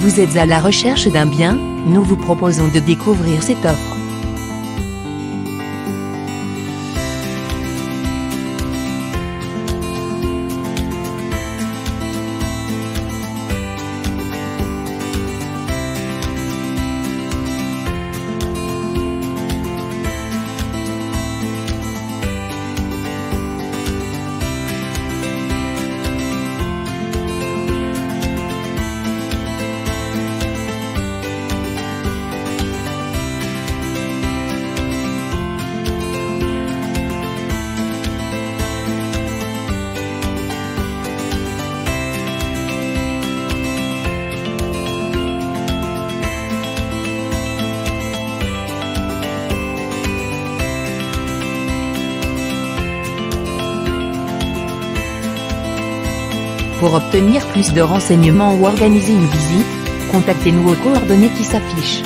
Vous êtes à la recherche d'un bien Nous vous proposons de découvrir cette offre. Pour obtenir plus de renseignements ou organiser une visite, contactez-nous aux coordonnées qui s'affichent.